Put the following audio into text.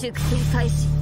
粛清開始